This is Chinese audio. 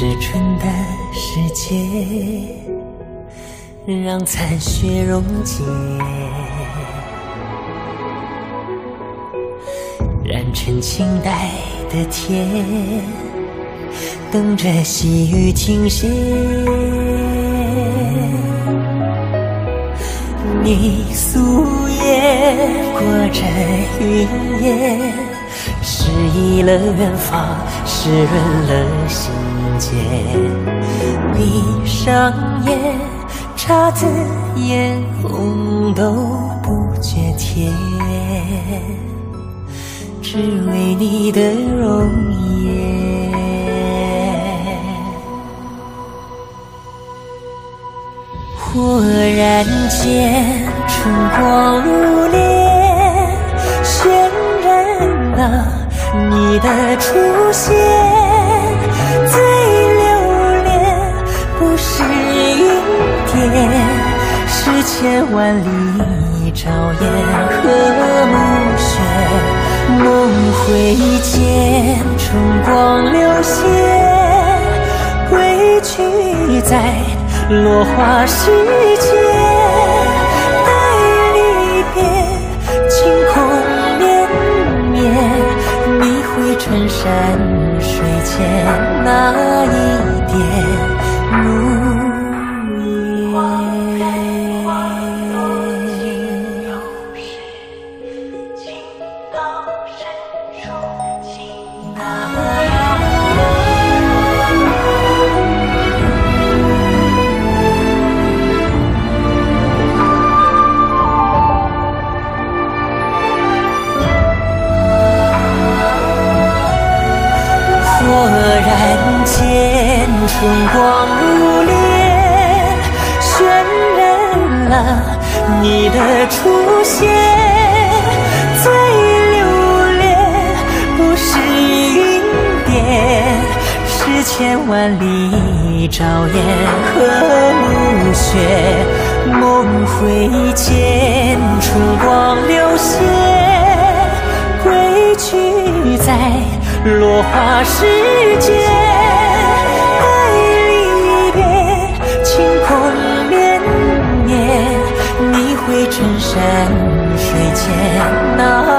是春的世界，让残雪溶解，染成清代的天，等着细雨停歇。你素颜裹着云烟，诗意了远方，湿润了心间。闭上眼，姹紫嫣红都不觉甜，只为你的容颜。忽然间，春光如莲，渲染了你的出现。是千万里朝烟和暮雪。梦回间，春光流泻，归去在。落花时节，待离别，晴空绵绵，你回春山水间那一眼前春光如莲，渲染了你的出现。最留恋不是云巅，是千万里朝烟和暮雪。梦回间，春光流泻，归去在落花时节。春山水间。